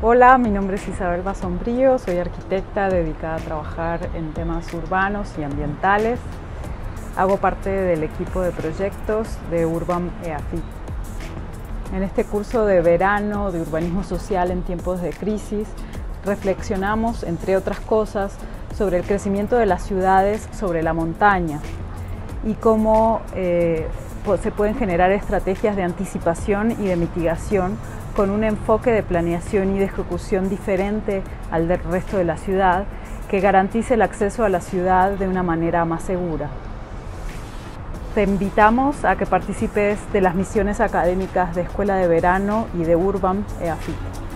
Hola, mi nombre es Isabel Basombrío, soy arquitecta dedicada a trabajar en temas urbanos y ambientales. Hago parte del equipo de proyectos de Urban EAFIT. En este curso de verano de urbanismo social en tiempos de crisis, reflexionamos, entre otras cosas, sobre el crecimiento de las ciudades sobre la montaña y cómo eh, se pueden generar estrategias de anticipación y de mitigación con un enfoque de planeación y de ejecución diferente al del resto de la ciudad que garantice el acceso a la ciudad de una manera más segura. Te invitamos a que participes de las misiones académicas de Escuela de Verano y de Urban EAFIT.